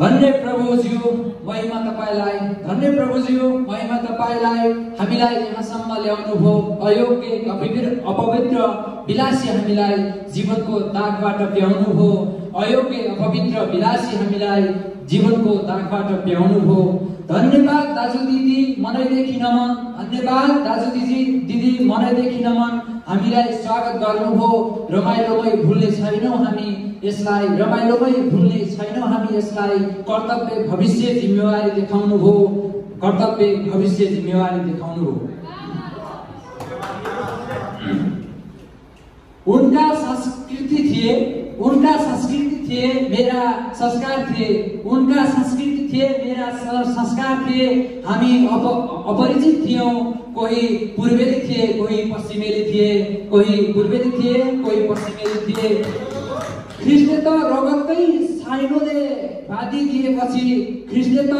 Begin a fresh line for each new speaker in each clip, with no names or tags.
धन्य प्रभुज्यू महिमा तपाईँलाई। धन्य प्रभुज्यू महिमा तपाईँलाई। हामीलाई यहाँसम्म ल्याउनु भयो अयोग्य अपवित्र विलासी हामीलाई जीवनको दागबाट ब्याउनु भयो अयोग्य अपवित्र विलासी हामीलाई जीवनको दागबाट ब्याउनु भयो धन्यवाद दाजु दिदी मनैदेखि नमन धन्यवाद दाजु दिदी दिदी मनैदेखि नमन हामीलाई स्वागत गर्नुभयो रमाइलोमै भुल्ने छैनौँ हामी। यसलाई रमाइलोमै भुल्ने छैनौँ हामी यसलाई कर्तव्य भविष्य जिम्मेवारी देखाउनु भयो कर्तव्य भविष्य जिम्मेवारी देखाउनु हो। उनका संस्कृति थिए उनका संस्कृति थिए मेरा संस्कार थिए उनका संस्कृति थिए मेरा संस्कार थिए हामी अप अपरिचित थियौँ। कोही पूर्वेली थिए कोही पश्चिमेली थिए कोही पूर्वेली थिए कोही पश्चिमेली थिए। ख्रिस्टले त रगतकै साइनोले बाँधिदिएपछि ख्रिस्टले त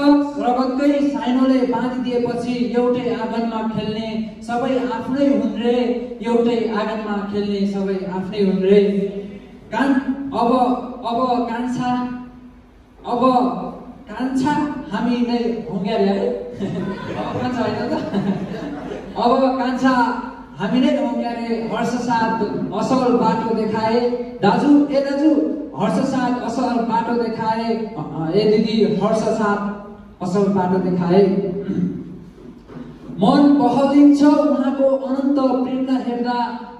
रगतकै साइनोले बाँधिदिएपछि एउटै आँगनमा खेल्ने सबै आफ्नै हुन् रे। एउटै आँगनमा खेल्ने सबै आफ्नै हुन् रे। कान अब अब कान्छा अब कान्छा हामी नै हौँ क्यारे है कान्छा होइन त अब कान्छा हामी नै हौँ क्यारे हर्ष साथ असल बाटो देखाए दाजु ए दाजु हर्ष साथ असल बाटो देखाए ए दिदी हर्ष साथ असल बाटो देखाए मन बहलिन्छ उहाँको अनन्त प्रेमलाई हेर्दा।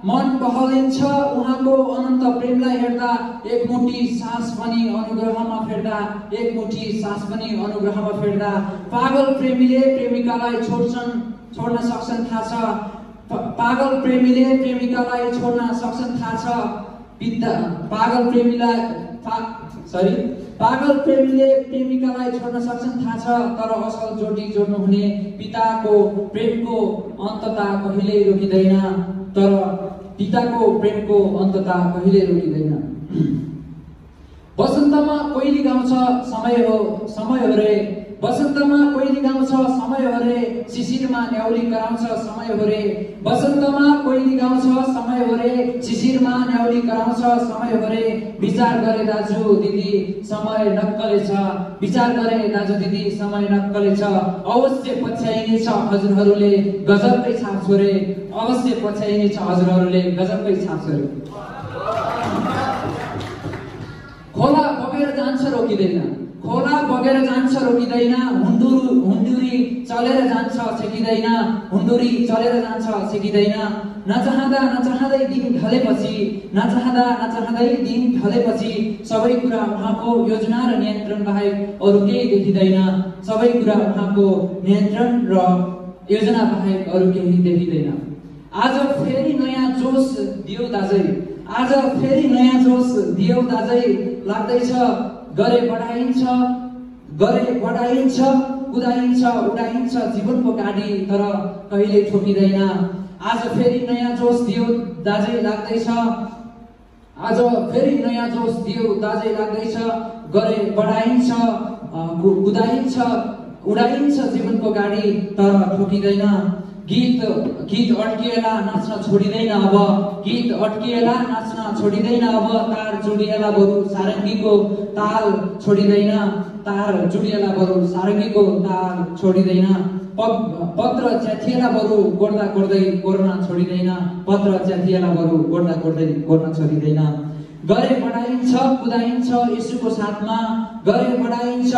मन बहलिन्छ उहाँको अनन्त प्रेमलाई हेर्दा। एक मुठी सास पनि अनुग्रहमा फेर्दा। एक मुठी सास पनि अनुग्रहमा फेर्दा। पागल प्रेमीले प्रेमिकालाई छोड्छन् छोड्न सक्छन् थाहा छ। पागल प्रेमीले प्रेमिकालाई छोड्न सक्छन् थाहा छ। पागल प्रेमीलाई सरी पागल प्रेमीले प्रेमिकालाई छोड्न सक्छन् थाहा छ तर असल जोडी जोड्नु हुने पिताको प्रेमको अन्तता कहिल्यै रोकिँदैन तर पिताको प्रेमको अन्तता कहिल्यै रोकिँदैन। वसन्तमा कोइली गाउँछ समय हो समय हो रे। वसन्तमा कोइली गाउँछ समय हो रे। शिशिरमा न्याउली कराउँछ समय हो रे। वसन्तमा कोइली गाउँछ समय हो रे। शिशिरमा न्याउली कराउँछ समय हो रे। विचार गरे दाजु दिदी समय नक्कले छ विचार गरे दाजु दिदी समय नक्कले छ अवश्य पछ्याइने छ हजुरहरूले गजबकै छाप छोरे अवश्य पछ्याइने छ हजुरहरूले गजबकै छाप छोरे खोला बगेर जान्छ रोकिँदैन खोला बगेर जान्छ रोकिँदैन हुन्डुरु हुन्डुरी चलेर जान्छ छेकिँदैन हुन्डुरी चलेर जान्छ छेकिँदैन नचाहँदा नचाहँदै दिन ढलेपछि नचाहँदा नचाहँदै दिन ढलेपछि सबै कुरा उहाँको योजना र नियन्त्रण बाहेक अरू केही देखिँदैन सबै कुरा उहाँको नियन्त्रण र योजना बाहेक अरू केही देखिँदैन आज फेरि नयाँ जोस दियो दाजै आज फेरि नयाँ जोस दियो दाजै लाग्दैछ गरे बढाइन्छ गरे बढाइन्छ कुदाइन्छ उडाइन्छ जीवनको गाडी तर कहिले ठोकिँदैन आज फेरि नयाँ जोस दियो दाजै लाग्दैछ। आज फेरि नयाँ जोस दियो दाजै लाग्दैछ। गरे बढाइन्छ कुदाइन्छ उडाइन्छ जीवनको गाडी तर ठोकिँदैन गीत गीत अड्किएला नाच्न छोडिँदैन अब। गीत अड्किएला नाच्न छोडिँदैन अब। तार जुडिएला बरु सारङ्गीको ताल छोडिँदैन। तार जुडिएला बरु सारङ्गीको ताल छोडिँदैन। पत्र च्याथिएला बरु गोड्दा गोड्दै गोर्न छोडिँदैन। पत्र च्याथिएला बरु गोड्दा गोड्दै गोर्न छोडिँदैन। गरे बढाइन्छ कुदाइन्छ यसुको साथमा। गरे बढाइन्छ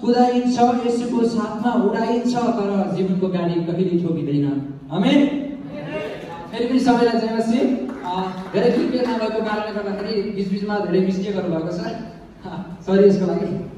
कुदाइन्छ यसुको साथमा उडाइन्छ तर जीवनको गाडी कहिले ठोकिँदैन आमेन? फेरि पनि सबैलाई जय मसी धेरै प्रिपेयर नभएको कारणले गर्दाखेरि बिचबिचमा धेरै मिस्टेकहरू भएको छ। सरी यसको लागि।